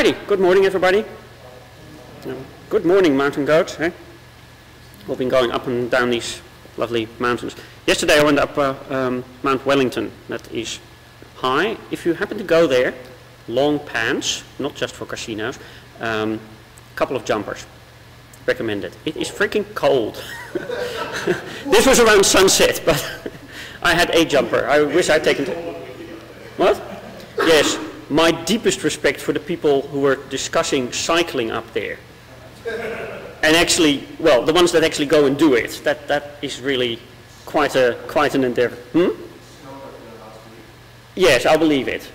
Alrighty, good morning everybody. Good morning mountain goats. Eh? We've been going up and down these lovely mountains. Yesterday I went up uh, um, Mount Wellington, that is high. If you happen to go there, long pants, not just for casinos, a um, couple of jumpers. Recommended. It is freaking cold. this was around sunset, but I had a jumper. I wish I'd taken... What? Yes, my deepest respect for the people who were discussing cycling up there. And actually, well, the ones that actually go and do it, that, that is really quite, a, quite an endeavor. Hmm? Yes, I believe it.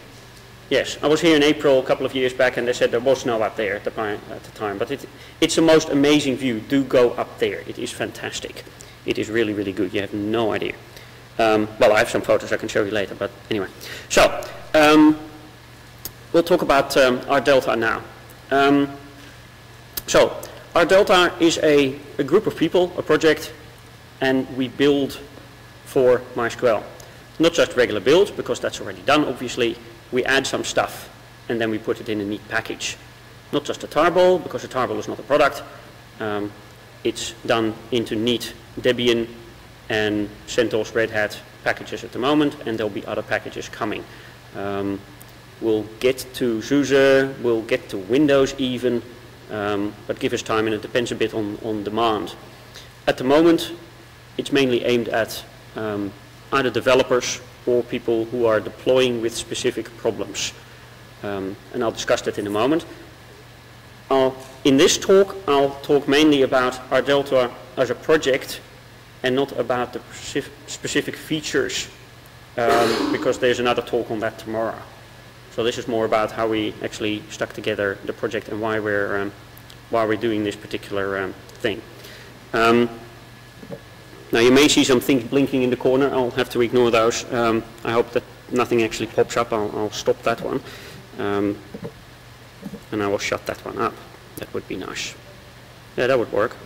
Yes, I was here in April a couple of years back and they said there was snow up there at the, at the time. But it, it's the most amazing view. Do go up there. It is fantastic. It is really, really good. You have no idea. Um, well, I have some photos I can show you later, but anyway. So, um, we'll talk about um, OurDelta now. Um, so, OurDelta is a, a, group of people, a project, and we build for MySQL. Not just regular builds, because that's already done, obviously. We add some stuff, and then we put it in a neat package. Not just a tarball, because a tarball is not a product. Um, it's done into neat Debian and CentOS Red Hat packages at the moment, and there'll be other packages coming. Um, We'll get to SUSE, we'll get to Windows even, um, but give us time and it depends a bit on, on demand. At the moment, it's mainly aimed at um, either developers or people who are deploying with specific problems. Um, and I'll discuss that in a moment. I'll, in this talk, I'll talk mainly about OurDelta as a project and not about the specific features um, because there's another talk on that tomorrow. So this is more about how we actually stuck together the project and why we're, um, why we're doing this particular um, thing. Um, now you may see some things blinking in the corner. I'll have to ignore those. Um, I hope that nothing actually pops up. I'll, I'll stop that one. Um, and I will shut that one up. That would be nice. Yeah, that would work.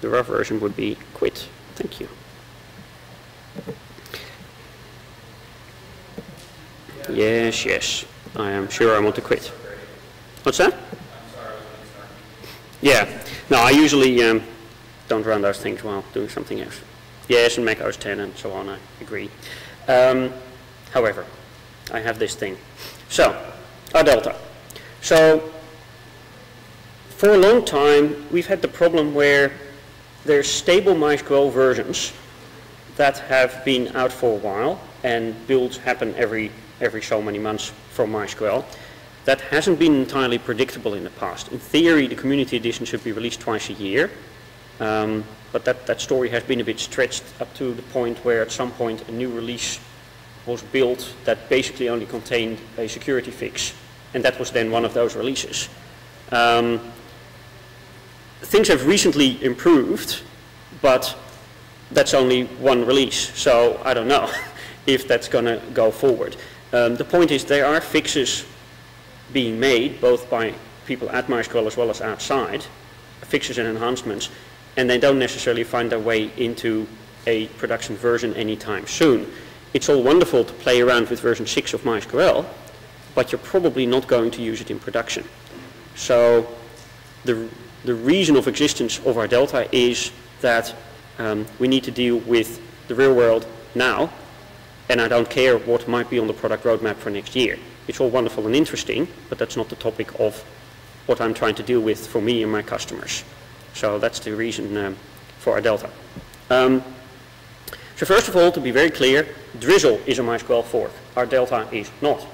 The rough version would be quit. Thank you. Yes, yes. I am sure I want to quit. What's that? Yeah. No, I usually um, don't run those things while doing something else. Yes, and Mac OS 10 and so on, I agree. Um, however, I have this thing. So, our Delta. So, for a long time, we've had the problem where there's stable MySQL versions that have been out for a while, and builds happen every every so many months from MySQL. That hasn't been entirely predictable in the past. In theory, the community edition should be released twice a year, um, but that, that story has been a bit stretched up to the point where at some point a new release was built that basically only contained a security fix, and that was then one of those releases. Um, things have recently improved, but that's only one release, so I don't know if that's going to go forward. Um, the point is there are fixes being made, both by people at MySQL as well as outside, fixes and enhancements, and they don't necessarily find their way into a production version anytime soon. It's all wonderful to play around with version 6 of MySQL, but you're probably not going to use it in production. So the, the reason of existence of OurDelta is that um, we need to deal with the real world now and I don't care what might be on the product roadmap for next year. It's all wonderful and interesting, but that's not the topic of what I'm trying to deal with for me and my customers. So that's the reason um, for OurDelta. Um, so first of all, to be very clear, Drizzle is a MySQL fork. Our Delta is not.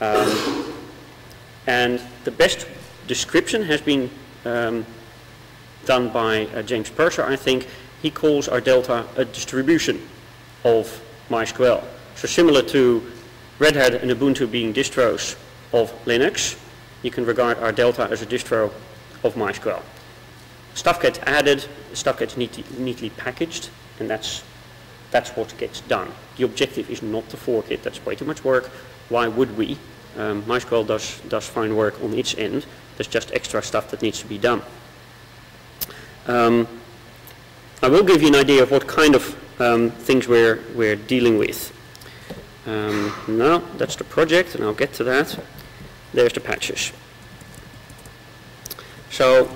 Um, and the best description has been um, done by uh, James Purser, I think. He calls OurDelta a distribution of MySQL. So similar to Red Hat and Ubuntu being distros of Linux, you can regard OurDelta as a distro of MySQL. Stuff gets added, stuff gets neatly, neatly packaged, and that's, that's what gets done. The objective is not to fork it, that's way too much work. Why would we? Um, MySQL does, does fine work on its end, there's just extra stuff that needs to be done. Um, I will give you an idea of what kind of um, things we're, we're dealing with. Um, no, that's the project, and I'll get to that. There's the patches. So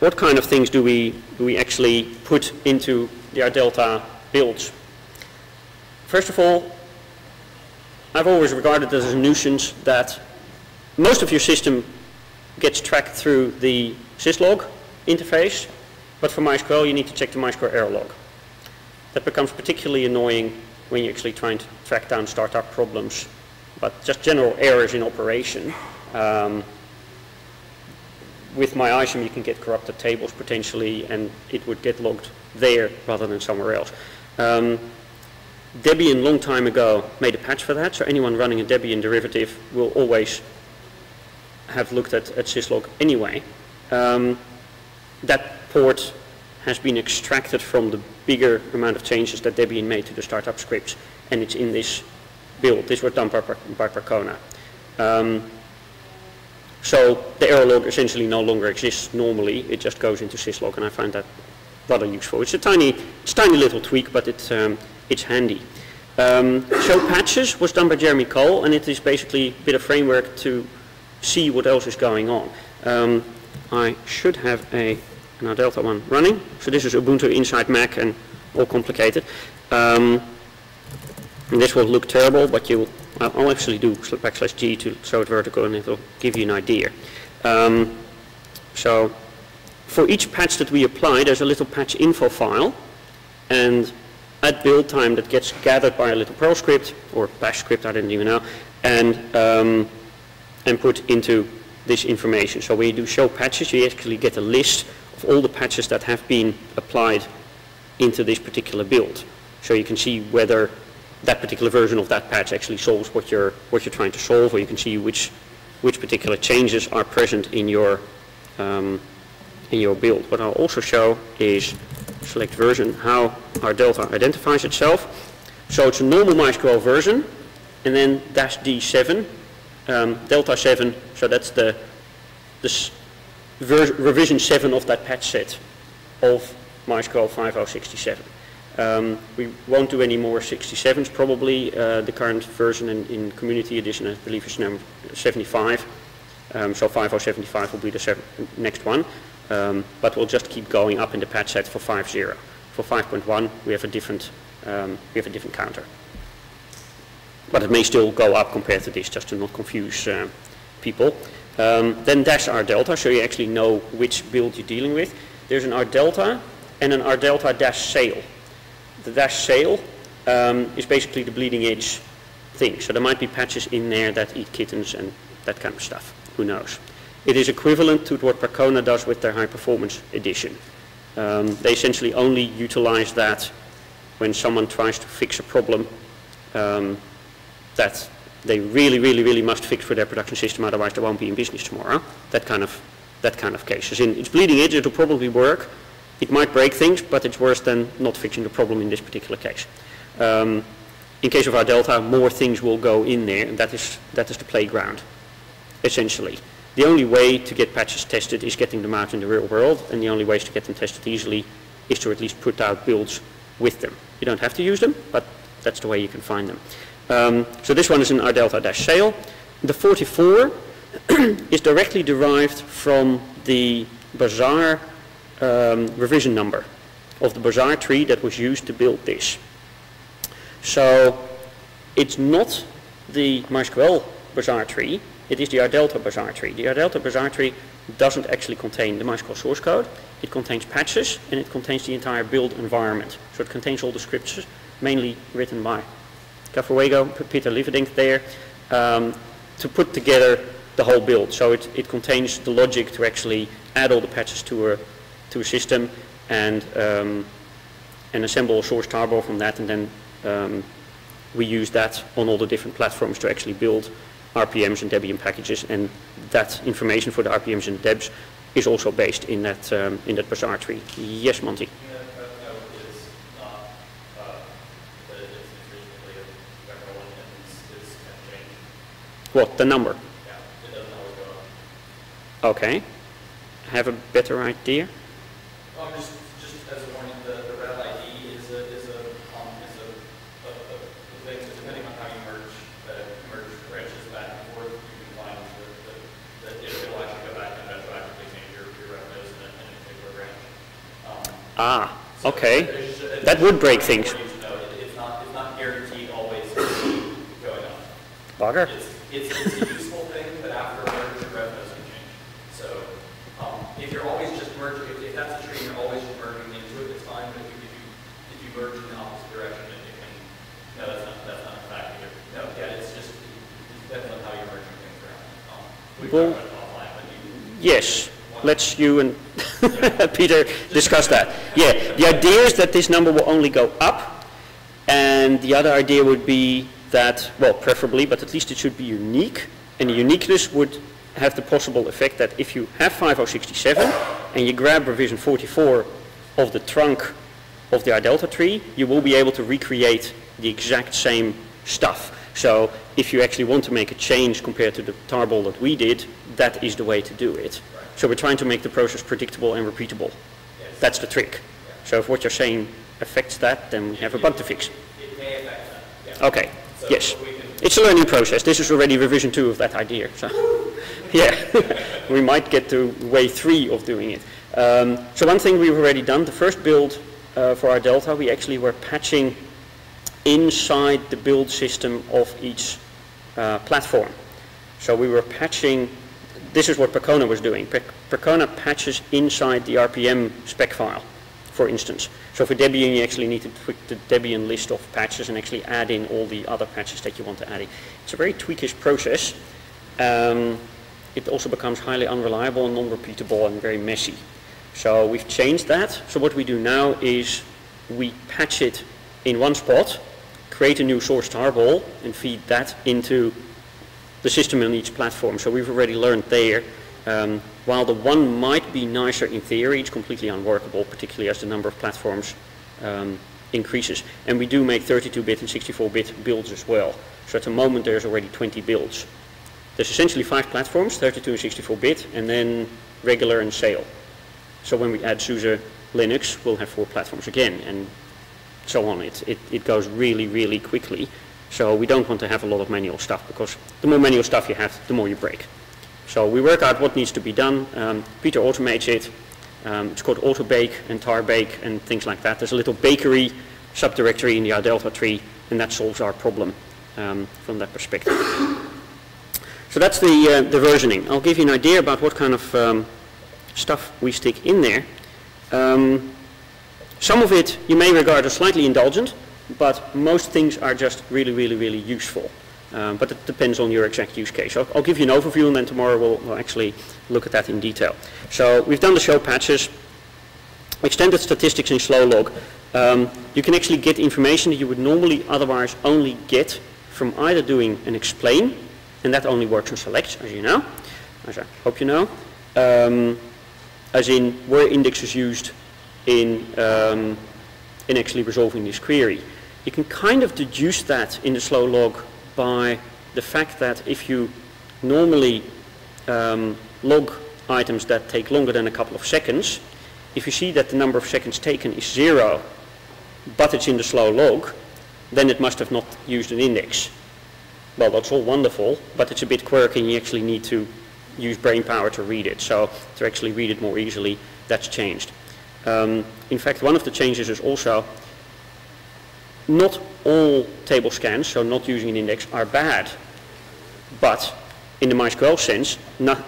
what kind of things do we, do we actually put into the OurDelta builds? First of all, I've always regarded this as a nuisance that most of your system gets tracked through the syslog interface, but for MySQL you need to check the MySQL error log. That becomes particularly annoying when you're actually trying to track down startup problems, but just general errors in operation. Um, with MyISAM you can get corrupted tables potentially and it would get logged there rather than somewhere else. Um, Debian long time ago made a patch for that, so anyone running a Debian derivative will always have looked at, at syslog anyway. Um, that port has been extracted from the bigger amount of changes that Debian made to the startup scripts, and it's in this build. This was done by, by Percona. Um, so the error log essentially no longer exists normally, it just goes into syslog, and I find that rather useful. It's a tiny, it's a tiny little tweak, but it's, um, it's handy. Um, show patches was done by Jeremy Cole, and it is basically a bit of framework to see what else is going on. Um, I should have a an Delta one running. So this is Ubuntu inside Mac and all complicated. Um, and this will look terrible, but you I'll actually do backslash G to show it vertical and it'll give you an idea. Um, so for each patch that we apply, there's a little patch info file. And at build time that gets gathered by a little Perl script or bash script, I didn't even know, and, um, and put into this information. So when you do show patches, you actually get a list of all the patches that have been applied into this particular build. So you can see whether that particular version of that patch actually solves what you're, what you're trying to solve, or you can see which, which particular changes are present in your, um, in your build. What I'll also show is select version, how OurDelta identifies itself. So it's a normal MySQL version, and then dash D7, um, delta 7, so that's the, the revision 7 of that patch set of MySQL 5067. Um, we won't do any more 67s probably. Uh, the current version in, in, Community Edition I believe is number 75. Um, so 5075 will be the next one. Um, but we'll just keep going up in the patch set for 5.0. For 5.1 we have a different um, we have a different counter. But it may still go up compared to this, just to not confuse uh, people. Um, then dash OurDelta, so you actually know which build you're dealing with. There's an OurDelta and an OurDelta dash sail. The dash sail um, is basically the bleeding edge thing. So there might be patches in there that eat kittens and that kind of stuff. Who knows? It is equivalent to what Percona does with their high performance edition. Um, they essentially only utilize that when someone tries to fix a problem um, that they really, really, really must fix for their production system, otherwise they won't be in business tomorrow. That kind of, that kind of cases. In its bleeding edge, it'll probably work. It might break things, but it's worse than not fixing the problem in this particular case. Um, in case of OurDelta, more things will go in there, and that is, that is the playground, essentially. The only way to get patches tested is getting them out in the real world, and the only ways to get them tested easily is to at least put out builds with them. You don't have to use them, but that's the way you can find them. Um, so this one is an OurDelta-sail. The 44 is directly derived from the Bazaar um, revision number of the Bazaar tree that was used to build this. So it's not the MySQL Bazaar tree, it is the OurDelta Bazaar tree. The OurDelta Bazaar tree doesn't actually contain the MySQL source code. It contains patches and it contains the entire build environment. So it contains all the scripts, mainly written by Cafuego, Peter Lieverdink there, um, to put together the whole build. So it, it contains the logic to actually add all the patches to a, to a system and, um, and assemble a source tarball from that and then um, we use that on all the different platforms to actually build RPMs and Debian packages, and that information for the RPMs and Debs is also based in that um, in that Bazaar tree. Yes, Monty. What, the number? Yeah, the okay. Have a better idea? Well, just, just as a warning, the, the rel ID is a, is a, um, is a, a, a, a thing, so depending on how you merge, uh, merge branches back and forth, you can find that it'll actually go back and retroactively change your, your rel in in a particular branch. Um, ah, so okay. It's, that would break things. it's not guaranteed Bugger it's a useful thing, but after a merge, your revenues can change. So, um, if you're always just merging, if, if that's a tree and you're always just merging into it, it's fine, but if you, if you, if you merge in the opposite direction, then it can, no, that's not, that's not a fact either. No, yeah, it's just, it depends on how you're merging things around. Um, We've Well- about it offline, but you, Yes, let's you and Peter discuss that. Yeah, the idea is that this number will only go up, and the other idea would be that, well, preferably, but at least it should be unique, and the uniqueness would have the possible effect that if you have 5067 and you grab revision 44 of the trunk of the OurDelta tree, you will be able to recreate the exact same stuff. So if you actually want to make a change compared to the tarball that we did, that is the way to do it. So we're trying to make the process predictable and repeatable. That's the trick. So if what you're saying affects that, then we have a bug to fix. it may affect that, yeah. Okay, So yes. It's a learning process. This is already revision two of that idea. So, yeah, we might get to way three of doing it. Um, so one thing we've already done, the first build uh, for OurDelta, we actually were patching inside the build system of each uh, platform. So we were patching, this is what Percona was doing. Per- Percona patches inside the RPM spec file, for instance. So for Debian, you actually need to tweak the Debian list of patches and actually add in all the other patches that you want to add in. It's a very tweakish process. Um, it also becomes highly unreliable and non-repeatable and very messy. So we've changed that. So what we do now is we patch it in one spot, create a new source tarball, and feed that into the system on each platform. So we've already learned there. Um, while the one might be nicer in theory, it's completely unworkable, particularly as the number of platforms um, increases. And we do make 32-bit and 64-bit builds as well. So at the moment there's already 20 builds. There's essentially five platforms, 32 and 64-bit, and then regular and sail. So when we add SUSE Linux, we'll have four platforms again, and so on. It, it, it goes really, really quickly. So we don't want to have a lot of manual stuff, because the more manual stuff you have, the more you break. So we work out what needs to be done. Um, Peter automates it. Um, it's called AutoBake and TarBake and things like that. There's a little bakery subdirectory in the OurDelta tree, and that solves our problem um, from that perspective. So that's the, uh, the versioning. I'll give you an idea about what kind of um, stuff we stick in there. Um, some of it you may regard as slightly indulgent, but most things are just really, really, really useful. Um, but it depends on your exact use case. I'll, I'll give you an overview and then tomorrow we'll, we'll actually look at that in detail. So we've done the show patches, extended statistics in slow log. Um, you can actually get information that you would normally otherwise only get from either doing an explain, and that only works on select, as you know, as I hope you know, um, as in were indexes used in, um, in actually resolving this query. You can kind of deduce that in the slow log by the fact that if you normally um, log items that take longer than a couple of seconds, if you see that the number of seconds taken is zero, but it's in the slow log, then it must have not used an index. Well, that's all wonderful, but it's a bit quirky and you actually need to use brain power to read it. So to actually read it more easily, that's changed. Um, in fact, one of the changes is also not all table scans, so not using an index, are bad. But in the MySQL sense, not,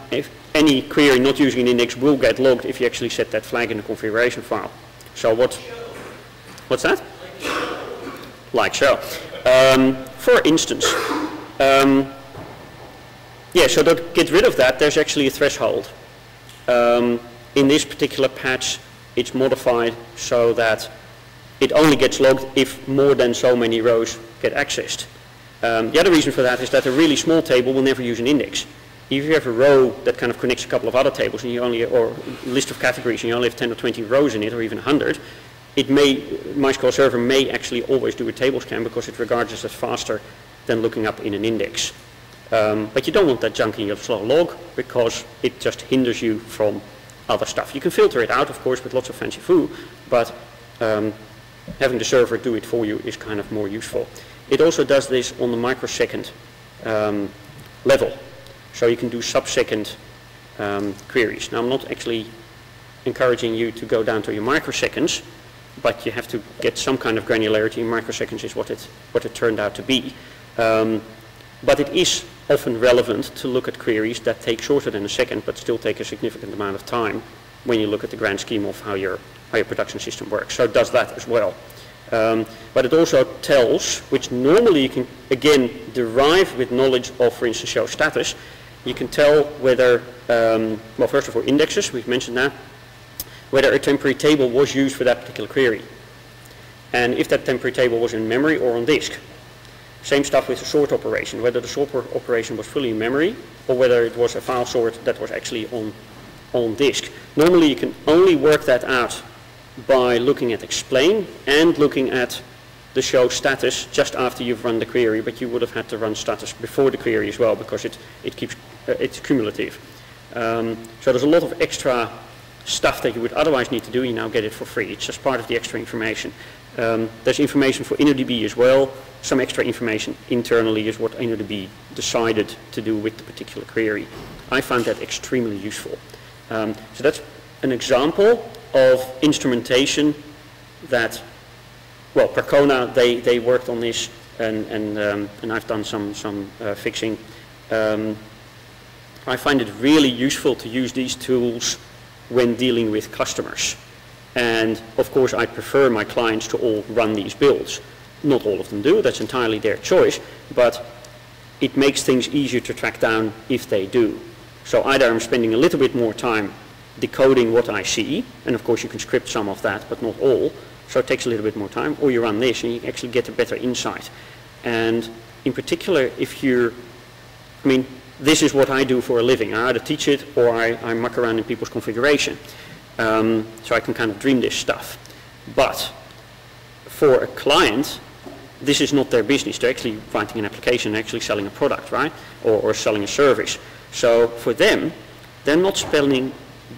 any query not using an index will get logged if you actually set that flag in the configuration file. So what? What's that? Like so. Um, for instance, um, yeah, so to get rid of that, there's actually a threshold. Um, in this particular patch, it's modified so that it only gets logged if more than so many rows get accessed. Um, the other reason for that is that a really small table will never use an index. If you have a row that kind of connects a couple of other tables and you only, or a list of categories and you only have 10 or 20 rows in it or even 100, it may, MySQL server may actually always do a table scan because it regards it as faster than looking up in an index. Um, but you don't want that junk in your slow log because it just hinders you from other stuff. You can filter it out, of course, with lots of fancy foo, but um, having the server do it for you is kind of more useful. It also does this on the microsecond um, level. So you can do sub-second um, queries. Now I'm not actually encouraging you to go down to your microseconds, but you have to get some kind of granularity. Microseconds is what it, what it turned out to be. Um, but it is often relevant to look at queries that take shorter than a second, but still take a significant amount of time when you look at the grand scheme of how your, how your production system works. So it does that as well. Um, but it also tells, which normally you can, again, derive with knowledge of, for instance, show status. You can tell whether, um, well, first of all, indexes, we've mentioned that, whether a temporary table was used for that particular query. And if that temporary table was in memory or on disk. Same stuff with the sort operation, whether the sort operation was fully in memory or whether it was a file sort that was actually on, on disk. Normally you can only work that out by looking at explain and looking at the show status just after you've run the query, but you would have had to run status before the query as well because it, it keeps, uh, it's cumulative. Um, so there's a lot of extra stuff that you would otherwise need to do, you now get it for free. It's just part of the extra information. Um, there's information for InnoDB as well. Some extra information internally is what InnoDB decided to do with the particular query. I found that extremely useful. Um, so that's an example of instrumentation that, well, Percona, they, they worked on this and, and, um, and I've done some, some uh, fixing. Um, I find it really useful to use these tools when dealing with customers. And of course, I prefer my clients to all run these builds. Not all of them do, that's entirely their choice, but it makes things easier to track down if they do. So either I'm spending a little bit more time decoding what I see, and of course you can script some of that, but not all, so it takes a little bit more time, or you run this and you actually get a better insight. And in particular, if you're, I mean, this is what I do for a living. I either teach it or I, I muck around in people's configuration. Um, so I can kind of dream this stuff. But for a client, this is not their business. They're actually writing an application, and actually selling a product, right? Or, or selling a service. So for them, they're not spending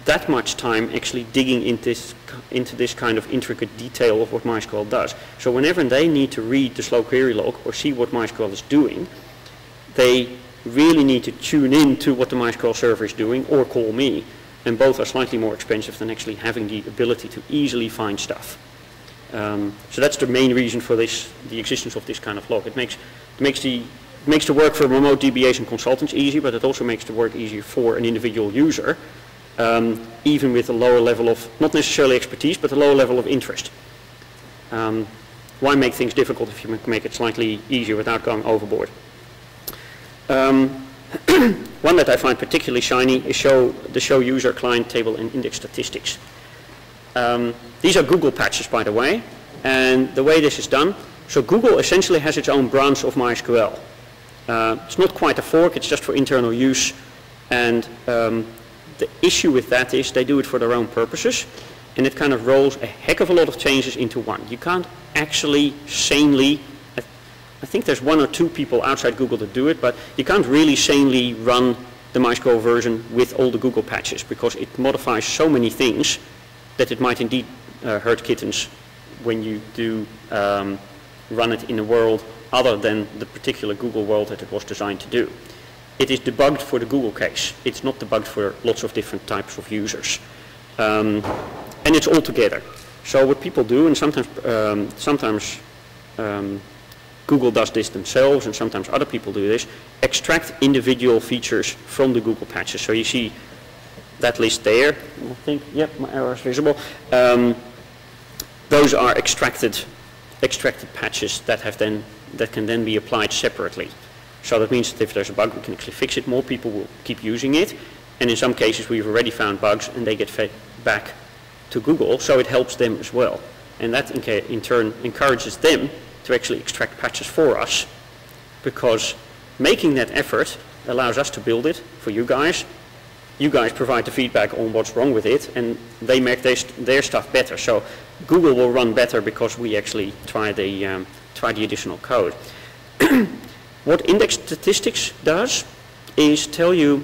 that much time actually digging into this, into this kind of intricate detail of what MySQL does. So whenever they need to read the slow query log or see what MySQL is doing, they really need to tune in to what the MySQL server is doing or call me. And both are slightly more expensive than actually having the ability to easily find stuff. Um, so that's the main reason for this, the existence of this kind of log. It makes, it makes the makes the work for remote DBAs and consultants easy, but it also makes the work easier for an individual user um, even with a lower level of, not necessarily expertise, but a lower level of interest. Um, why make things difficult if you can make it slightly easier without going overboard? Um, one that I find particularly shiny is show, the show user client table and index statistics. Um, these are Google patches, by the way, and the way this is done, so Google essentially has its own branch of MySQL. Uh, it's not quite a fork, it's just for internal use, and um, the issue with that is they do it for their own purposes, and it kind of rolls a heck of a lot of changes into one. You can't actually sanely, I think there's one or two people outside Google that do it, but you can't really sanely run the MySQL version with all the Google patches because it modifies so many things that it might indeed uh, hurt kittens when you do um, run it in a world other than the particular Google world that it was designed to do it is debugged for the Google case. It's not debugged for lots of different types of users. Um, and it's all together. So what people do, and sometimes, um, sometimes um, Google does this themselves, and sometimes other people do this, extract individual features from the Google patches. So you see that list there. I think, yep, my arrow is visible. Um, those are extracted, extracted patches that have then that can then be applied separately. So that means that if there's a bug, we can actually fix it. More people will keep using it. And in some cases, we've already found bugs and they get fed back to Google, so it helps them as well. And that in, in turn encourages them to actually extract patches for us because making that effort allows us to build it for you guys. You guys provide the feedback on what's wrong with it and they make their, their stuff better. So Google will run better because we actually try the, um, try the additional code. What index statistics does is tell you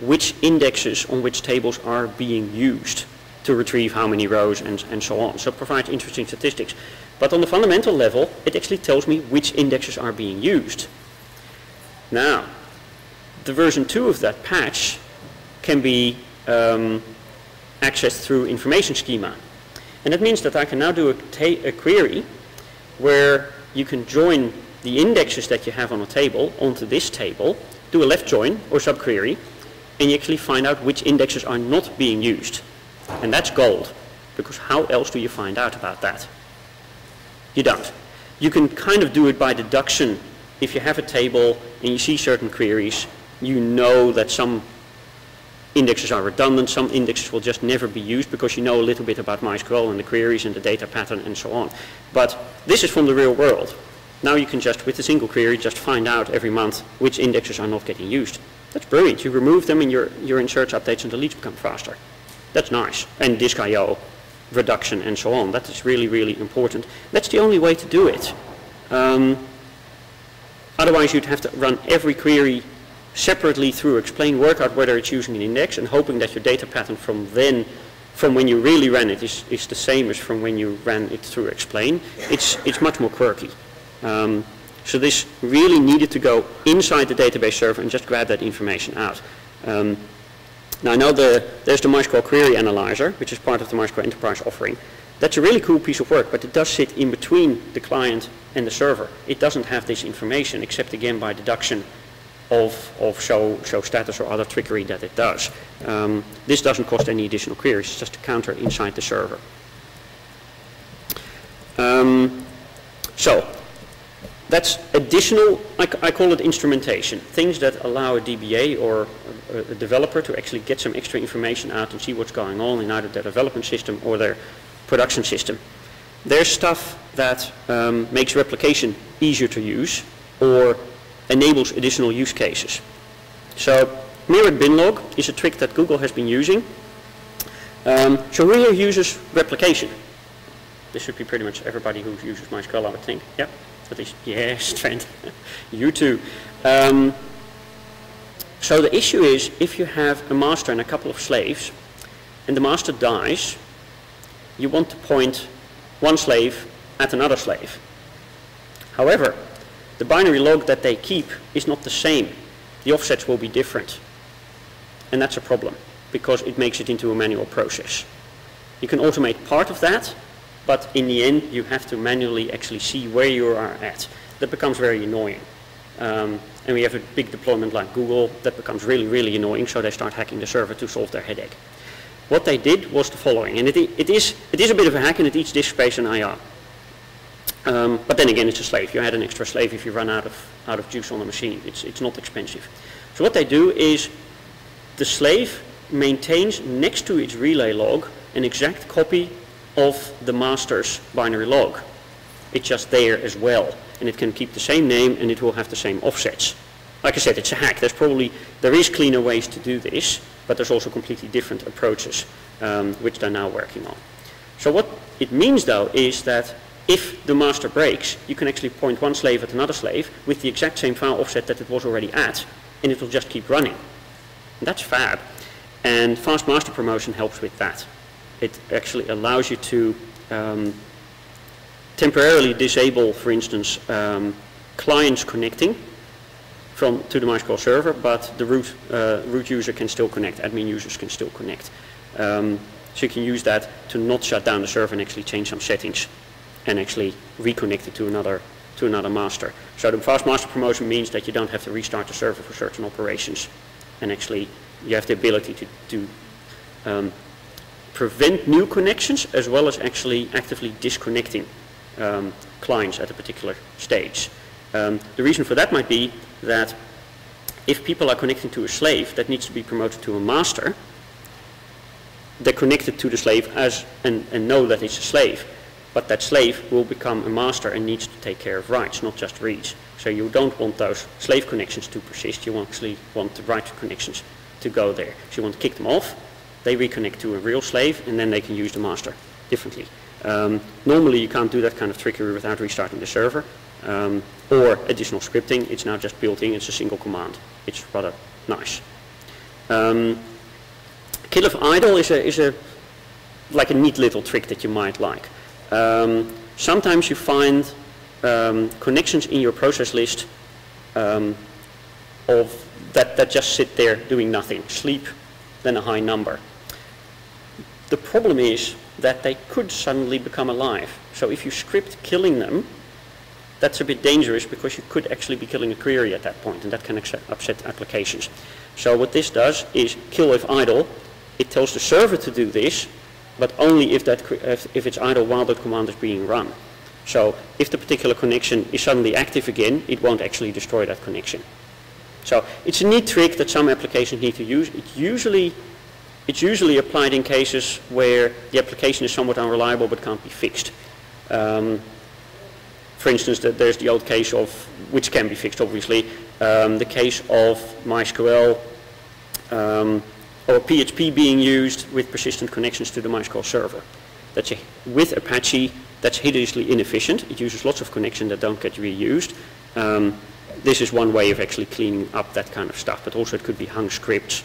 which indexes on which tables are being used to retrieve how many rows and, and so on. So it provides interesting statistics. But on the fundamental level, it actually tells me which indexes are being used. Now, the version 2 of that patch can be um, accessed through information schema. And that means that I can now do a, a query where you can join the indexes that you have on a table onto this table, do a left join or subquery, and you actually find out which indexes are not being used. And that's gold, because how else do you find out about that? You don't. You can kind of do it by deduction. If you have a table and you see certain queries, you know that some indexes are redundant, some indexes will just never be used because you know a little bit about MySQL and the queries and the data pattern and so on. But this is from the real world. Now you can just, with a single query, just find out every month which indexes are not getting used. That's brilliant. You remove them and your, your search updates, and deletes become faster. That's nice. And disk I.O. reduction and so on. That is really, really important. That's the only way to do it. Um, otherwise, you'd have to run every query separately through explain, work out whether it's using an index, and hoping that your data pattern from then, from when you really ran it, is, is the same as from when you ran it through explain. It's, it's much more quirky. Um, so this really needed to go inside the database server and just grab that information out. Um, now I know the, there's the MySQL Query Analyzer, which is part of the MySQL Enterprise offering. That's a really cool piece of work, but it does sit in between the client and the server. It doesn't have this information, except again by deduction of, of show, show status or other trickery that it does. Um, this doesn't cost any additional queries, it's just a counter inside the server. Um, so, that's additional, I, I, call it instrumentation, things that allow a DBA or a, a, developer to actually get some extra information out and see what's going on in either their development system or their production system. There's stuff that um, makes replication easier to use or enables additional use cases. So mirrored binlog is a trick that Google has been using. Um, so uses replication. This should be pretty much everybody who uses MySQL, I would think. Yep. At yes, Trent. you too. Um, so the issue is if you have a master and a couple of slaves, and the master dies, you want to point one slave at another slave. However, the binary log that they keep is not the same. The offsets will be different. And that's a problem because it makes it into a manual process. You can automate part of that, but in the end you have to manually actually see where you are at. That becomes very annoying. Um, and we have a big deployment like Google that becomes really, really annoying, so they start hacking the server to solve their headache. What they did was the following, and it, it, is, it is a bit of a hack and it eats disk space and IR. Um, but then again, it's a slave. You add an extra slave if you run out of, out of juice on the machine. It's, it's not expensive. So what they do is the slave maintains next to its relay log an exact copy of the master's binary log. It's just there as well. And it can keep the same name and it will have the same offsets. Like I said, it's a hack. There's probably, there is cleaner ways to do this, but there's also completely different approaches um, which they're now working on. So what it means though is that if the master breaks, you can actually point one slave at another slave with the exact same file offset that it was already at, and it will just keep running. And that's fab. And fast master promotion helps with that. It actually allows you to um, temporarily disable, for instance, um, clients connecting from to the MySQL server, but the root, uh, root user can still connect, admin users can still connect. Um, so you can use that to not shut down the server and actually change some settings and actually reconnect it to another to another master. So the fast master promotion means that you don't have to restart the server for certain operations, and actually you have the ability to, to um, prevent new connections as well as actually actively disconnecting um, clients at a particular stage. Um, the reason for that might be that if people are connecting to a slave that needs to be promoted to a master, they're connected to the slave as and, and know that it's a slave but that slave will become a master and needs to take care of writes, not just reads. So you don't want those slave connections to persist, you actually want the write connections to go there. So you want to kick them off, they reconnect to a real slave, and then they can use the master differently. Um, normally you can't do that kind of trickery without restarting the server, um, or additional scripting, it's now just built in, it's a single command. It's rather nice. Um, kill of idle is a, is a like a neat little trick that you might like. Um, sometimes you find um, connections in your process list um, of that, that just sit there doing nothing, sleep, then a high number. The problem is that they could suddenly become alive. So if you script killing them, that's a bit dangerous because you could actually be killing a query at that point and that can upset applications. So what this does is kill if idle. It tells the server to do this, but only if, that, if, if it's idle while the command is being run. So if the particular connection is suddenly active again, it won't actually destroy that connection. So it's a neat trick that some applications need to use. It usually, it's usually applied in cases where the application is somewhat unreliable but can't be fixed. Um, for instance, that there's the old case of, which can be fixed obviously, um, the case of MySQL um, or PHP being used with persistent connections to the MySQL server. That's a, with Apache, that's hideously inefficient. It uses lots of connections that don't get reused. Um, this is one way of actually cleaning up that kind of stuff, but also it could be hung scripts,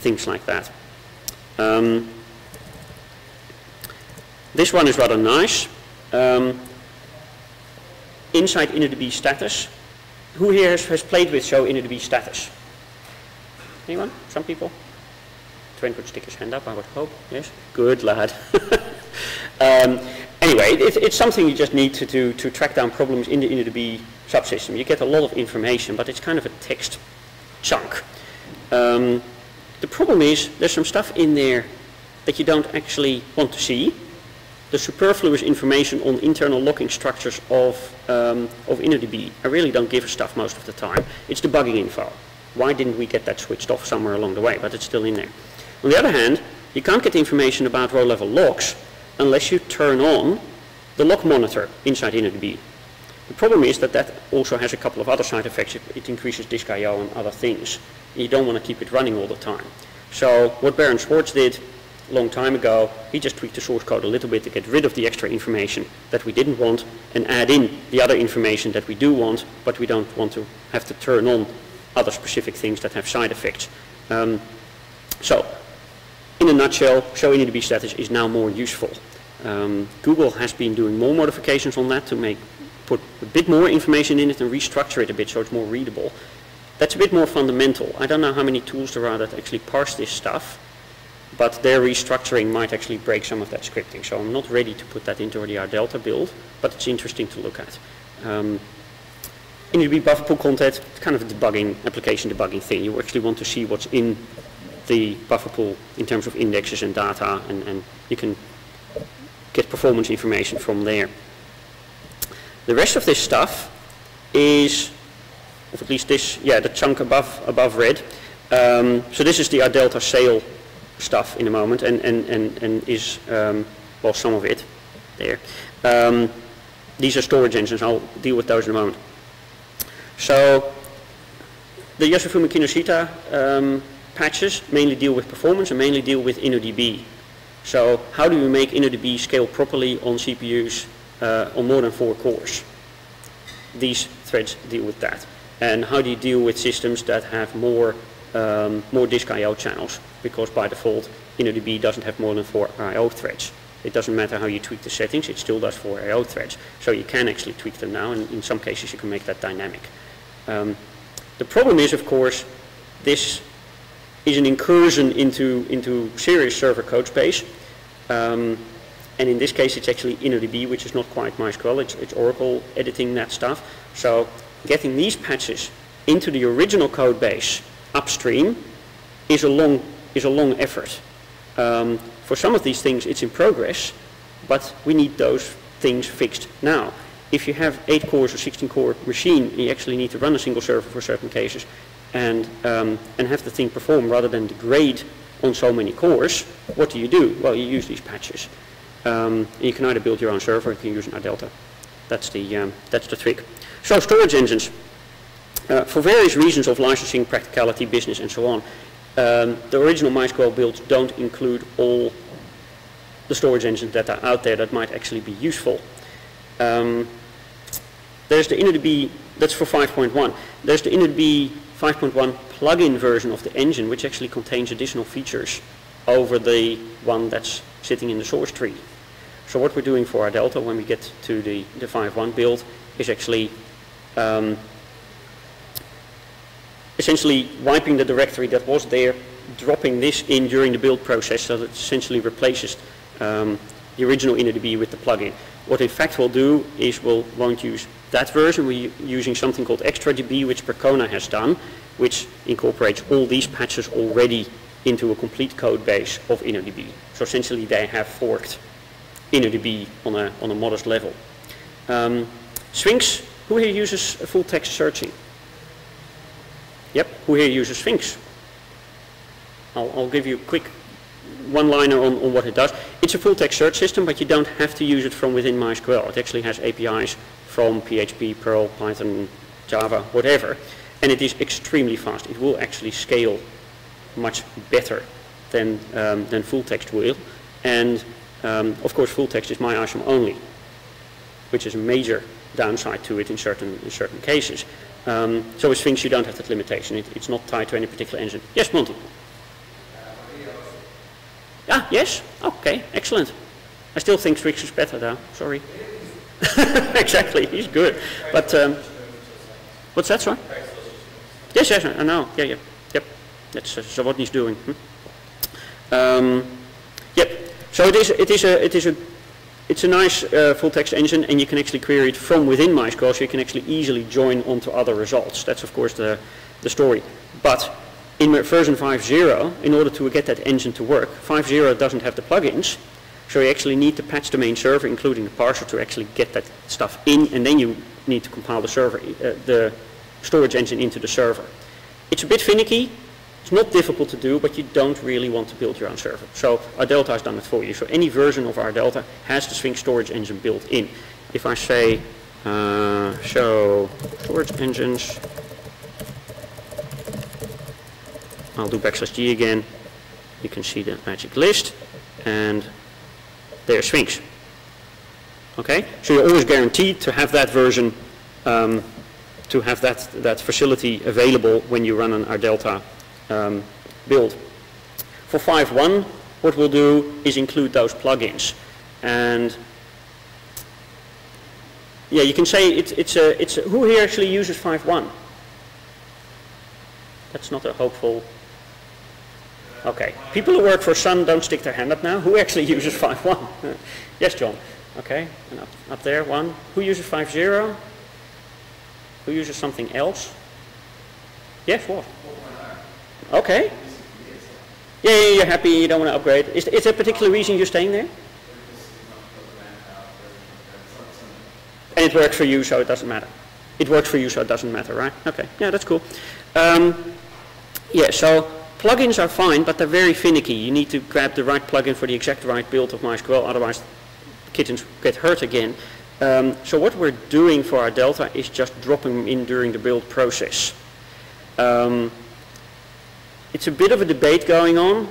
things like that. Um, this one is rather nice. Um, inside InnoDB status. Who here has, has played with show InnoDB status? Anyone? Some people? Trent would stick his hand up, I would hope. Yes? Good lad. um, anyway, it, it's something you just need to do to track down problems in the InnoDB subsystem. You get a lot of information, but it's kind of a text chunk. Um, the problem is there's some stuff in there that you don't actually want to see the superfluous information on internal locking structures of, um, of InnoDB. I really don't give a stuff most of the time. It's debugging info. Why didn't we get that switched off somewhere along the way? But it's still in there. On the other hand, you can't get information about row level locks unless you turn on the lock monitor inside InnoDB. The problem is that that also has a couple of other side effects. It, it increases disk I.O. and other things. You don't want to keep it running all the time. So what Baron Schwartz did a long time ago, he just tweaked the source code a little bit to get rid of the extra information that we didn't want and add in the other information that we do want, but we don't want to have to turn on other specific things that have side effects. Um, so, in a nutshell, show InnoDB status is now more useful. Um, Google has been doing more modifications on that to make put a bit more information in it and restructure it a bit so it's more readable. That's a bit more fundamental. I don't know how many tools there are that actually parse this stuff but their restructuring might actually break some of that scripting. So I'm not ready to put that into the Delta build, but it's interesting to look at. Um, InnoDB buffer pool content, it's kind of a debugging, application debugging thing. You actually want to see what's in the buffer pool in terms of indexes and data, and, and you can get performance information from there. The rest of this stuff is, or at least this, yeah, the chunk above, above red. Um, so this is the OurDelta sail stuff in a moment and, and, and, and is, um, well, some of it there. Um, these are storage engines. I'll deal with those in a moment. So the Yasufumi Kinoshita um, patches mainly deal with performance and mainly deal with InnoDB. So how do you make InnoDB scale properly on CPUs uh, on more than four cores? These threads deal with that. And how do you deal with systems that have more um, more disk I.O. channels because by default InnoDB doesn't have more than four I.O. threads. It doesn't matter how you tweak the settings, it still does four I.O. threads. So you can actually tweak them now and in some cases you can make that dynamic. Um, the problem is of course this is an incursion into, into serious server code space. Um, and in this case it's actually InnoDB which is not quite MySQL, it's, it's Oracle editing that stuff. So getting these patches into the original code base upstream is a long, is a long effort. Um, for some of these things it's in progress, but we need those things fixed now. If you have 8 cores or 16 core machine, you actually need to run a single server for certain cases and, um, and have the thing perform rather than degrade on so many cores, what do you do? Well, you use these patches. Um, you can either build your own server or you can use an OurDelta. That's the, um, that's the trick. So storage engines. Uh, for various reasons of licensing, practicality, business, and so on, um, the original MySQL builds don't include all the storage engines that are out there that might actually be useful. Um, there's the InnoDB, that's for 5.1. There's the InnoDB 5.1 plugin version of the engine, which actually contains additional features over the one that's sitting in the source tree. So what we're doing for OurDelta when we get to the, the 5.1 build is actually um, essentially wiping the directory that was there, dropping this in during the build process so that it essentially replaces um, the original InnoDB with the plugin. What in fact we'll do is we'll, won't use that version. We're using something called XtraDB, which Percona has done, which incorporates all these patches already into a complete code base of InnoDB. So essentially they have forked InnoDB on a, on a modest level. Um, Sphinx, who here uses full text searching? Yep, who here uses Sphinx? I'll, I'll give you a quick one-liner on, on what it does. It's a full text search system, but you don't have to use it from within MySQL. It actually has APIs from PHP, Perl, Python, Java, whatever. And it is extremely fast. It will actually scale much better than, um, than full text will. And um, of course, full text is MyISAM only, which is a major downside to it in certain, in certain cases. Um, so with Sphinx, you don't have that limitation. It, it's not tied to any particular engine. Yes, Monty? Ah, yes? Okay, excellent. I still think Sphinx is better though, sorry. exactly, he's good. But, um, what's that, sorry? Yes, yes, I know. Yeah, yeah. Yep. That's uh, so what he's doing. Hmm? Um. So it is, it is a, it is a, it's a nice uh, full text engine and you can actually query it from within MySQL so you can actually easily join onto other results. That's of course the, the story. But in version 5.0, in order to get that engine to work, 5.0 doesn't have the plugins, so you actually need to patch the main server, including the parser, to actually get that stuff in, and then you need to compile the server, uh, the storage engine into the server. It's a bit finicky. It's not difficult to do, but you don't really want to build your own server. So OurDelta has done it for you. So any version of OurDelta has the Sphinx storage engine built in. If I say uh, show storage engines, I'll do backslash g again. You can see the magic list, and there's Sphinx. Okay, so you're always guaranteed to have that version, um, to have that, that facility available when you run an OurDelta um, build. For 5.1, what we'll do is include those plugins. And yeah, you can say it's, it's, a, it's a, who here actually uses 5.1? That's not a hopeful Okay. People who work for Sun don't stick their hand up now. Who actually uses 5.1? yes, John. Okay. And up, up there, one. Who uses 5.0? Who uses something else? Yes, what? Okay. Yeah, yeah, you're happy, you don't want to upgrade. Is, is there a particular reason you're staying there? And it works for you, so it doesn't matter. It works for you, so it doesn't matter, right? Okay, yeah, that's cool. Um, yeah, so Plugins are fine, but they're very finicky. You need to grab the right plugin for the exact right build of MySQL, otherwise kittens get hurt again. Um, so what we're doing for OurDelta is just dropping them in during the build process. Um, it's a bit of a debate going on.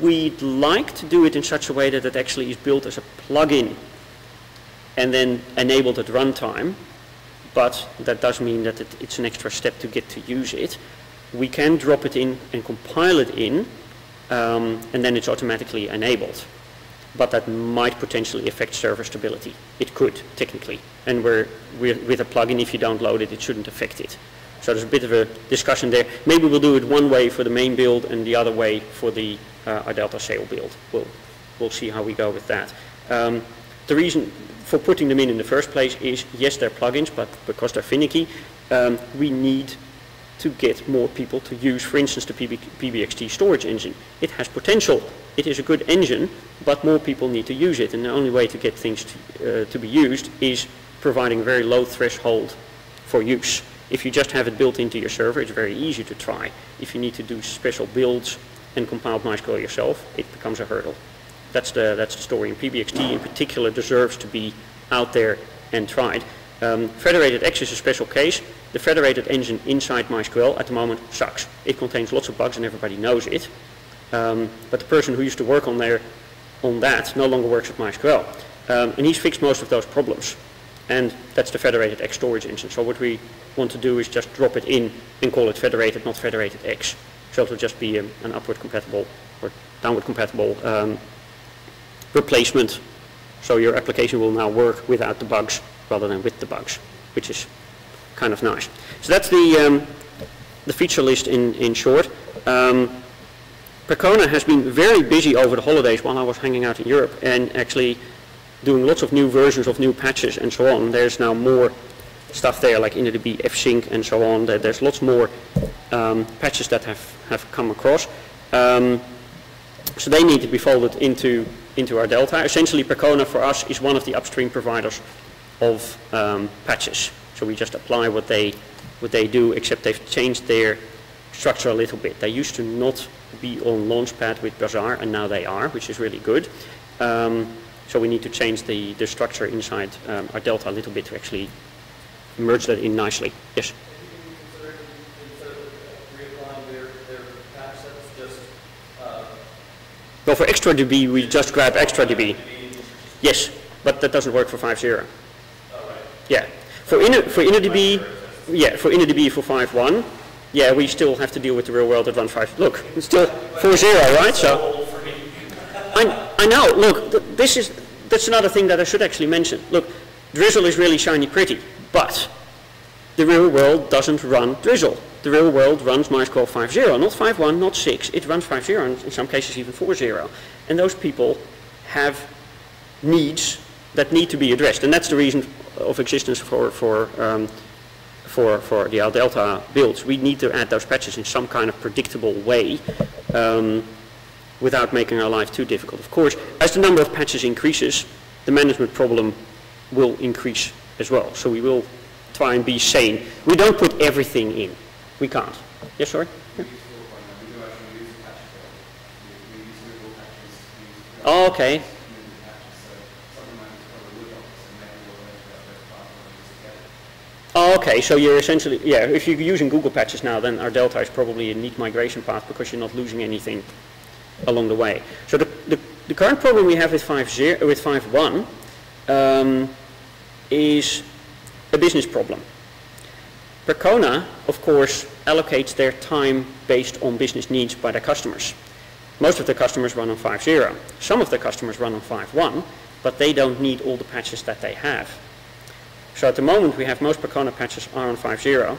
We'd like to do it in such a way that it actually is built as a plugin and then enabled at runtime, but that does mean that it, it's an extra step to get to use it we can drop it in and compile it in, um, and then it's automatically enabled. But that might potentially affect server stability. It could, technically. And we're, we're, with a plugin, if you don't load it, it shouldn't affect it. So there's a bit of a discussion there. Maybe we'll do it one way for the main build and the other way for the uh, OurDelta sail build. We'll, we'll see how we go with that. Um, the reason for putting them in in the first place is, yes, they're plugins, but because they're finicky, um, we need to get more people to use, for instance, the PB, PBXT storage engine. It has potential. It is a good engine, but more people need to use it. And the only way to get things to, uh, to be used is providing a very low threshold for use. If you just have it built into your server, it's very easy to try. If you need to do special builds and compile MySQL yourself, it becomes a hurdle. That's the, that's the story. And PBXT in particular deserves to be out there and tried. Um, FederatedX is a special case. The federated engine inside MySQL at the moment sucks. It contains lots of bugs and everybody knows it. Um, but the person who used to work on there on that no longer works at MySQL. Um, and he's fixed most of those problems. And that's the FederatedX storage engine. So what we want to do is just drop it in and call it federated, not FederatedX. So it'll just be um, an upward compatible or downward compatible um, replacement. So your application will now work without the bugs rather than with the bugs, which is kind of nice. So that's the, um, the feature list in, in short. Um, Percona has been very busy over the holidays while I was hanging out in Europe and actually doing lots of new versions of new patches and so on. There's now more stuff there like InnoDB, FSync and so on. There's lots more um, patches that have, have come across. Um, so they need to be folded into, into OurDelta. Essentially, Percona for us is one of the upstream providers of um, patches. So we just apply what they, what they do, except they've changed their structure a little bit. They used to not be on Launchpad with Bazaar, and now they are, which is really good. Um, so we need to change the, the structure inside um, OurDelta a little bit to actually merge that in nicely. Yes? Well, for XtraDB, we just grab XtraDB. Yes, but that doesn't work for 5.0. Yeah. For, inner, for InnoDB, yeah, for InnoDB for 5.1, yeah, we still have to deal with the real world at run 5. Look, it's still 4.0, right? So, I, I know, look, th this is, that's another thing that I should actually mention. Look, Drizzle is really shiny pretty, but the real world doesn't run Drizzle. The real world runs MySQL 5.0, not 5.1, not 6. It runs 5.0 and in some cases even 4.0. And those people have needs that need to be addressed. And that's the reason of existence for, for, um, for, for the Delta builds. We need to add those patches in some kind of predictable way um, without making our life too difficult. Of course, as the number of patches increases, the management problem will increase as well. So we will try and be sane. We don't put everything in. We can't. Yes, sorry? Yeah. Oh, okay. Oh, okay, so you're essentially, yeah, if you're using Google Patches now, then OurDelta is probably a neat migration path because you're not losing anything along the way. So the, the, the current problem we have with 5.0, with 5.1 um, is a business problem. Percona, of course, allocates their time based on business needs by their customers. Most of the customers run on 5.0. Some of the customers run on 5.1, but they don't need all the patches that they have. So at the moment we have most Percona patches are on 5.0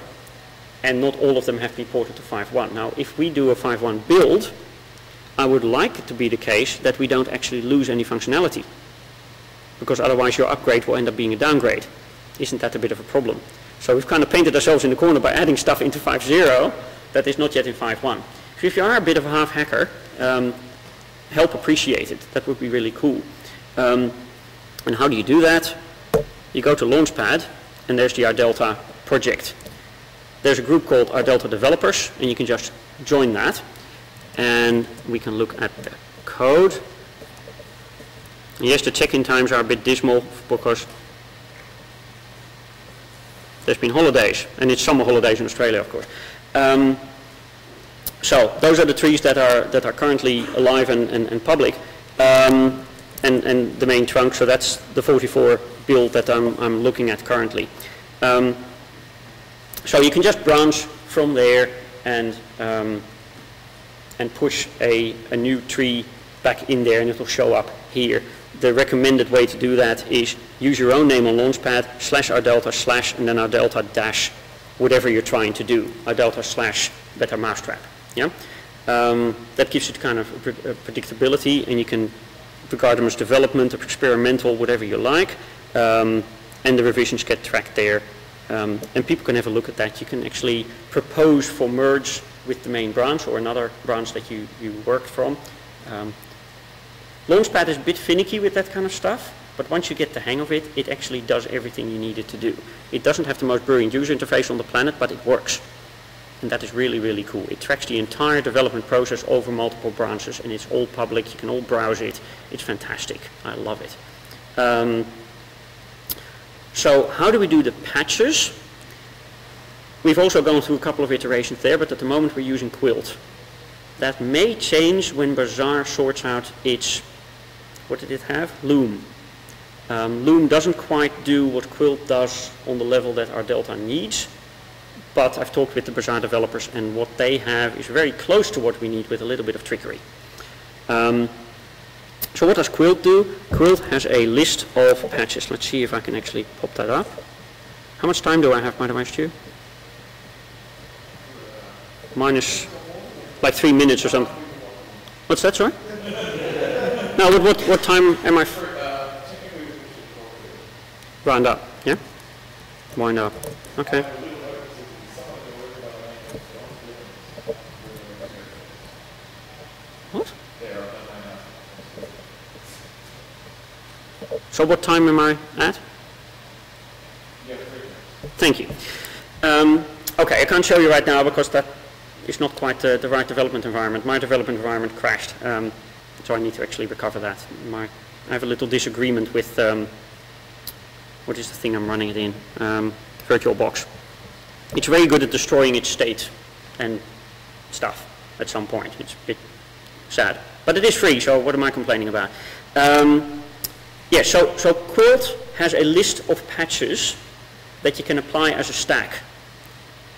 and not all of them have been ported to 5.1. Now if we do a 5.1 build, I would like it to be the case that we don't actually lose any functionality because otherwise your upgrade will end up being a downgrade. Isn't that a bit of a problem? So we've kind of painted ourselves in the corner by adding stuff into 5.0 that is not yet in 5.1. So if you are a bit of a half hacker, um, help appreciate it. That would be really cool. Um, and how do you do that? You go to Launchpad, and there's the OurDelta project. There's a group called OurDelta Developers, and you can just join that. And we can look at the code. yes, the check-in times are a bit dismal because there's been holidays, and it's summer holidays in Australia, of course. Um, so those are the trees that are that are currently alive and, and, and public, um, and, and the main trunk. So that's the 44 build that I'm, I'm looking at currently. Um, so you can just branch from there and um, and push a, a new tree back in there, and it will show up here the recommended way to do that is use your own name on Launchpad, slash OurDelta slash, and then OurDelta dash, whatever you're trying to do, OurDelta slash better mousetrap. Yeah? Um, that gives you kind of predictability, and you can regard them as development experimental, whatever you like, um, and the revisions get tracked there. Um, and people can have a look at that. You can actually propose for merge with the main branch or another branch that you, you worked from. Um, Launchpad is a bit finicky with that kind of stuff, but once you get the hang of it, it actually does everything you need it to do. It doesn't have the most brilliant user interface on the planet, but it works. And that is really, really cool. It tracks the entire development process over multiple branches, and it's all public. You can all browse it. It's fantastic. I love it. Um, so how do we do the patches? We've also gone through a couple of iterations there, but at the moment we're using Quilt. That may change when Bazaar sorts out its what did it have? Loom. Um, Loom doesn't quite do what Quilt does on the level that OurDelta needs, but I've talked with the Bazaar developers and what they have is very close to what we need with a little bit of trickery. Um, so what does Quilt do? Quilt has a list of patches. Let's see if I can actually pop that up. How much time do I have, by the way, Stu? Minus like three minutes or something. What's that, sorry? now, but what, what time am I? Round up, yeah? Wind up, okay. What? So what time am I at? Thank you. Um, okay, I can't show you right now because that is not quite uh, the right development environment. My development environment crashed, um, so I need to actually recover that. My, I have a little disagreement with, um, what is the thing I'm running it in? Um, VirtualBox. It's very good at destroying its state and stuff at some point. It's a bit sad. But it is free, so what am I complaining about? Um, yeah, so, so Quilt has a list of patches that you can apply as a stack.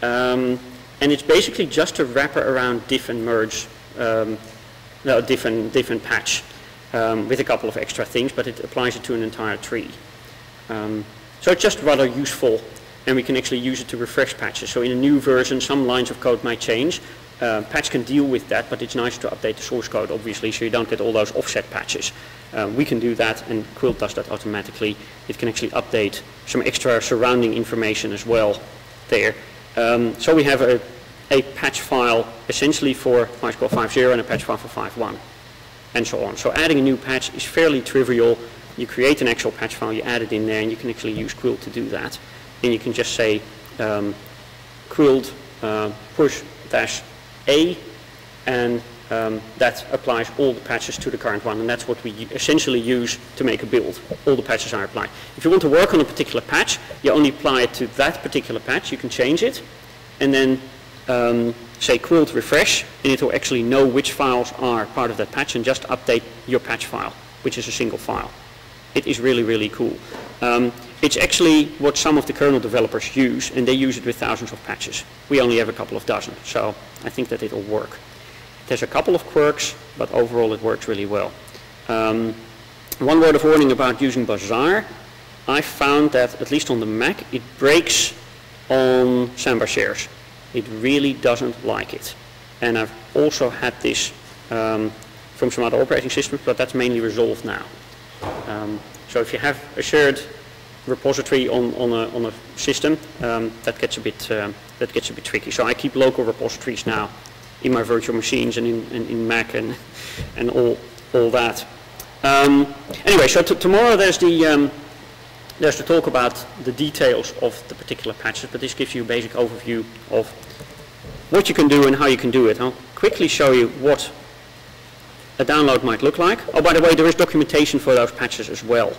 Um, and it's basically just a wrapper around diff and merge, um, no, diff and, diff and patch um, with a couple of extra things, but it applies it to an entire tree. Um, so it's just rather useful, and we can actually use it to refresh patches. So in a new version, some lines of code might change. Uh, patch can deal with that, but it's nice to update the source code, obviously, so you don't get all those offset patches. Uh, we can do that, and Quilt does that automatically. It can actually update some extra surrounding information as well there. Um, so we have a, a, patch file essentially for MySQL 5.0 and a patch file for 5.1 and so on. So adding a new patch is fairly trivial. You create an actual patch file, you add it in there, and you can actually use Quilt to do that. And you can just say um, Quilt uh, push dash A, and um, that applies all the patches to the current one, and that's what we essentially use to make a build. All the patches are applied. If you want to work on a particular patch, you only apply it to that particular patch. You can change it, and then um, say quilt refresh, and it will actually know which files are part of that patch and just update your patch file, which is a single file. It is really, really cool. Um, it's actually what some of the kernel developers use, and they use it with thousands of patches. We only have a couple of dozen, so I think that it'll work. There's a couple of quirks, but overall it works really well. Um, one word of warning about using Bazaar. I found that, at least on the Mac, it breaks on Samba shares. It really doesn't like it. And I've also had this um, from some other operating systems, but that's mainly resolved now. Um, so if you have a shared repository on, on, a, on a system, um, that gets a bit um, that gets a bit tricky. So I keep local repositories now in my virtual machines and in, in, in Mac and, and all, all that. Um, anyway, so tomorrow there's the, um, there's the talk about the details of the particular patches, but this gives you a basic overview of what you can do and how you can do it. I'll quickly show you what a download might look like. Oh, by the way, there is documentation for those patches as well.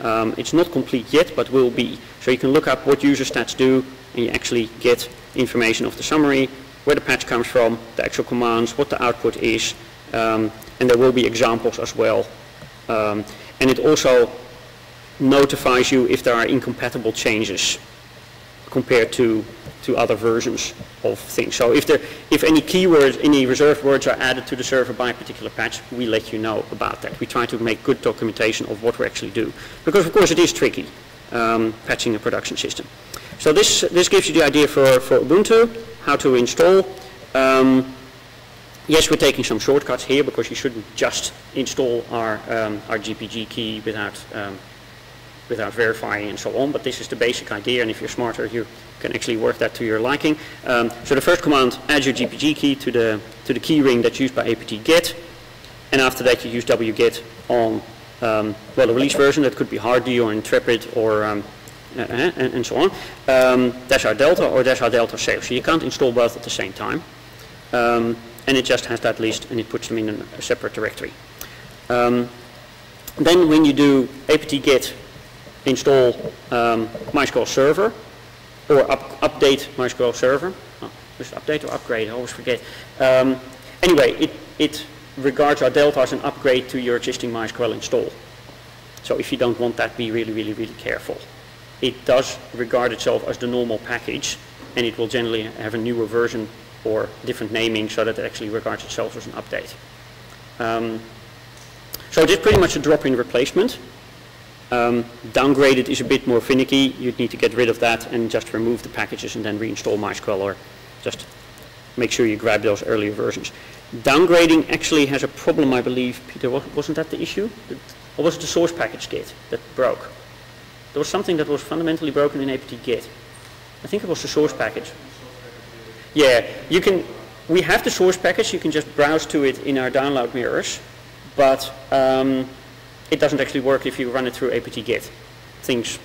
Um, it's not complete yet, but will be. So you can look up what user stats do, and you actually get information of the summary, where the patch comes from, the actual commands, what the output is, um, and there will be examples as well. Um, and it also notifies you if there are incompatible changes compared to, to other versions of things. So if, there, if any keywords, any reserved words are added to the server by a particular patch, we let you know about that. We try to make good documentation of what we actually do. Because of course it is tricky, um, patching a production system. So this, this gives you the idea for, for Ubuntu how to install. Um, yes, we're taking some shortcuts here because you shouldn't just install our, um, our GPG key without, um, without verifying and so on, but this is the basic idea, and if you're smarter, you can actually work that to your liking. Um, so the first command, add your GPG key to the, to the key ring that's used by apt-get, and after that you use wget on, um, well, the release version that could be Hardy or Intrepid or um, uh, and, and, so on. Um, dash OurDelta or dash OurDelta sail. So you can't install both at the same time. Um, and it just has that list and it puts them in a separate directory. Um, then when you do apt-get install um, MySQL server or up, update MySQL server, oh, just update or upgrade, I always forget. Um, anyway, it, it regards OurDelta as an upgrade to your existing MySQL install. So if you don't want that, be really, really, really careful it does regard itself as the normal package and it will generally have a newer version or different naming so that it actually regards itself as an update. Um, so it is pretty much a drop-in replacement. Um, downgraded is a bit more finicky. You'd need to get rid of that and just remove the packages and then reinstall MySQL or just make sure you grab those earlier versions. Downgrading actually has a problem, I believe, Peter, wasn't that the issue? Or was it the source package Git that broke? There was something that was fundamentally broken in apt Git. I think it was the source package. Yeah, you can, we have the source package, you can just browse to it in our download mirrors, but um, it doesn't actually work if you run it through apt-get. Things,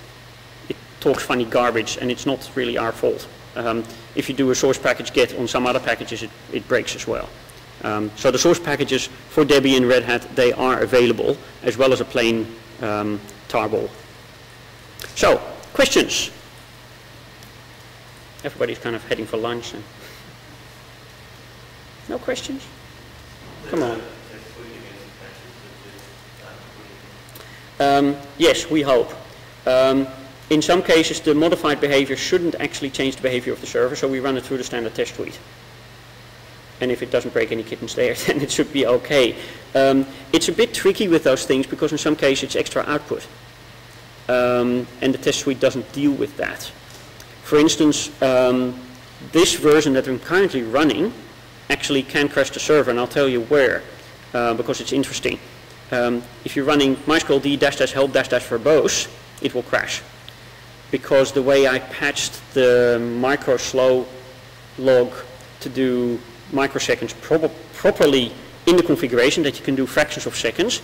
it talks funny garbage and it's not really our fault. Um, if you do a source package get on some other packages, it, it breaks as well. Um, so the source packages for Debian Red Hat, they are available, as well as a plain um, tarball. So, questions? Everybody's kind of heading for lunch. And no questions? Come on. Um, yes, we hope. Um, in some cases, the modified behavior shouldn't actually change the behavior of the server, so we run it through the standard test suite. And if it doesn't break any kittens there, then it should be okay. Um, it's a bit tricky with those things because in some cases it's extra output. Um, and the test suite doesn't deal with that. For instance, um, this version that I'm currently running actually can crash the server, and I'll tell you where, uh, because it's interesting. Um, if you're running mysqld dash dash help dash dash verbose, it will crash. Because the way I patched the micro slow log to do microseconds properly in the configuration that you can do fractions of seconds,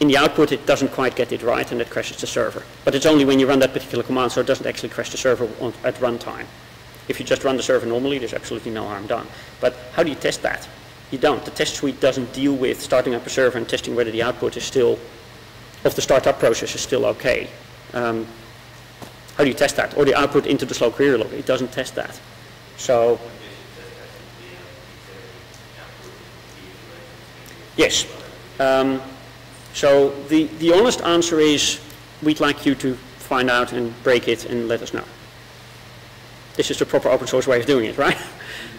in the output it doesn't quite get it right and it crashes the server. But it's only when you run that particular command, so it doesn't actually crash the server on, at runtime. If you just run the server normally, there's absolutely no harm done. But how do you test that? You don't. The test suite doesn't deal with starting up a server and testing whether the output is still, of the startup process is still okay. Um, how do you test that? Or the output into the slow query log, it doesn't test that. So, yes. Um, so the, the honest answer is we'd like you to find out and break it and let us know. This is the proper open source way of doing it, right?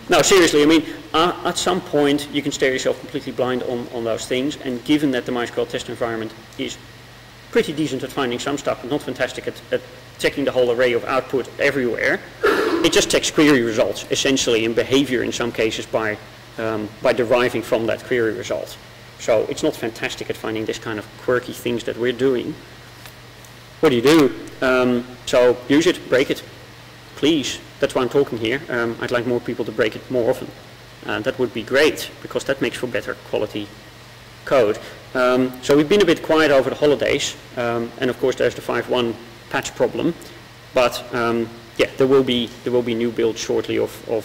no, seriously, I mean, uh, at some point you can stare yourself completely blind on, on those things, and given that the MySQL test environment is pretty decent at finding some stuff, but not fantastic at, at checking the whole array of output everywhere, it just checks query results, essentially, and behavior in some cases by, um, by deriving from that query result. So it's not fantastic at finding this kind of quirky things that we're doing. What do you do? Um, so use it, break it, please. That's why I'm talking here. Um, I'd like more people to break it more often. Uh, that would be great, because that makes for better quality code. Um, so we've been a bit quiet over the holidays, um, and of course there's the 5.1 patch problem. But um, yeah, there will be there will be new builds shortly of, of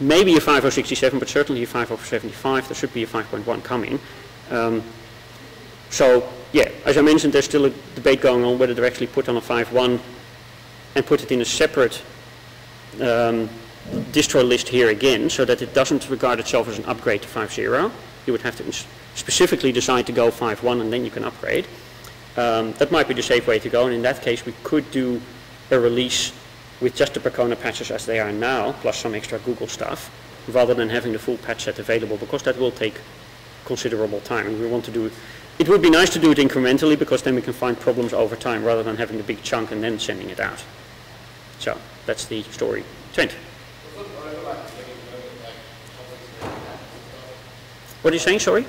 maybe a 5067, but certainly a 5075. There should be a 5.1 coming. Um, so yeah, as I mentioned, there's still a debate going on whether to actually put on a 5.1 and put it in a separate um, distro list here again, so that it doesn't regard itself as an upgrade to 5.0. You would have to specifically decide to go 5.1 and then you can upgrade. Um, that might be the safe way to go, and in that case we could do a release with just the Percona patches as they are now, plus some extra Google stuff, rather than having the full patch set available, because that will take considerable time, and we want to do it. It would be nice to do it incrementally, because then we can find problems over time, rather than having a big chunk and then sending it out. So, that's the story. Trent, what are you saying, sorry?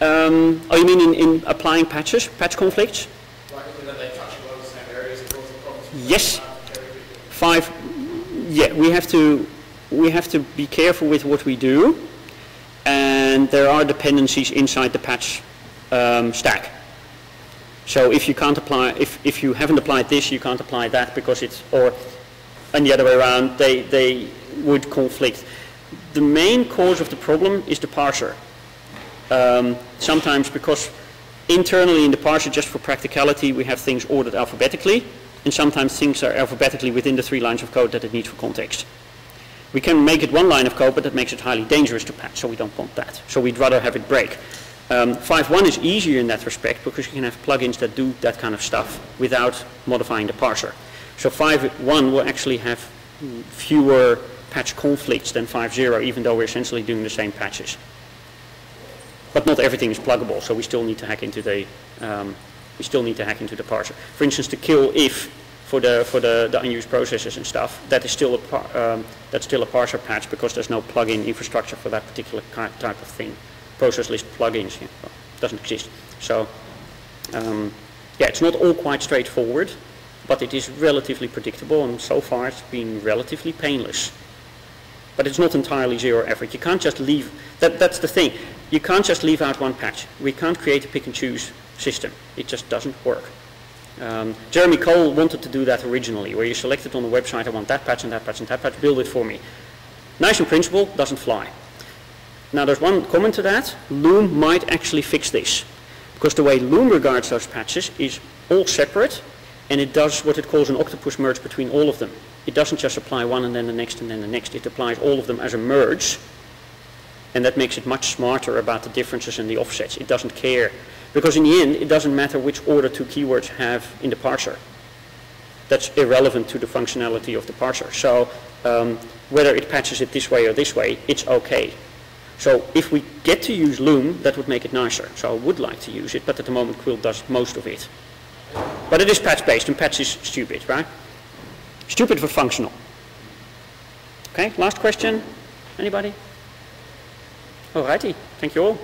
Um, oh, you mean in, in applying patches, patch conflicts? Yes. Five. Yeah, we have to we have to be careful with what we do, and there are dependencies inside the patch um, stack. So if you can't apply, if if you haven't applied this, you can't apply that because it's or, and the other way around, they they would conflict. The main cause of the problem is the parser. Um, sometimes because internally in the parser, just for practicality, we have things ordered alphabetically, and sometimes things are alphabetically within the three lines of code that it needs for context. We can make it one line of code, but that makes it highly dangerous to patch, so we don't want that. So we'd rather have it break. Um, 5.1 is easier in that respect because you can have plugins that do that kind of stuff without modifying the parser. So 5.1 will actually have fewer patch conflicts than 5.0, even though we're essentially doing the same patches. But not everything is pluggable, so we still need to hack into the um, we still need to hack into the parser. For instance, the kill if for the for the, the unused processes and stuff, that is still a um, that's still a parser patch because there's no plugin infrastructure for that particular type of thing. Process list plugins yeah, well, doesn't exist. So um, yeah, it's not all quite straightforward, but it is relatively predictable, and so far it's been relatively painless. But it's not entirely zero effort. You can't just leave, that, that's the thing. You can't just leave out one patch. We can't create a pick and choose system. It just doesn't work. Um, Jeremy Cole wanted to do that originally, where you selected on the website, I want that patch and that patch and that patch, build it for me. Nice in principle, doesn't fly. Now there's one comment to that. Loom might actually fix this. Because the way Loom regards those patches is all separate, and it does what it calls an octopus merge between all of them. It doesn't just apply one and then the next and then the next. It applies all of them as a merge, and that makes it much smarter about the differences and the offsets. It doesn't care. Because in the end, it doesn't matter which order two keywords have in the parser. That's irrelevant to the functionality of the parser. So um, whether it patches it this way or this way, it's okay. So if we get to use Loom, that would make it nicer. So I would like to use it, but at the moment Quilt does most of it. But it is patch-based, and patch is stupid, right? Stupid for functional. Okay, last question. Anybody? Alrighty, thank you all.